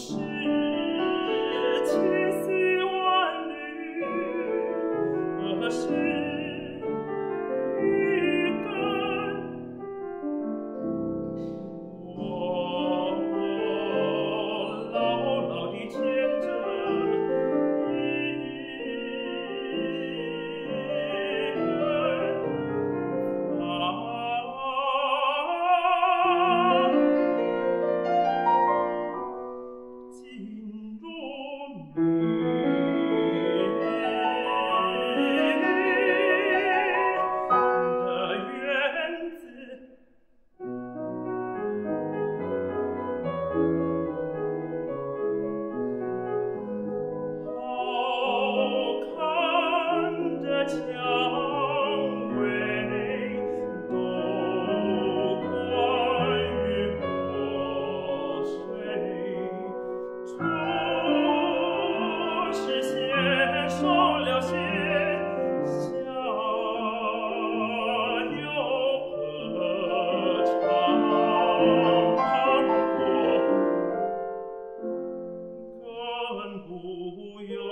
是千丝万缕 Alleluia,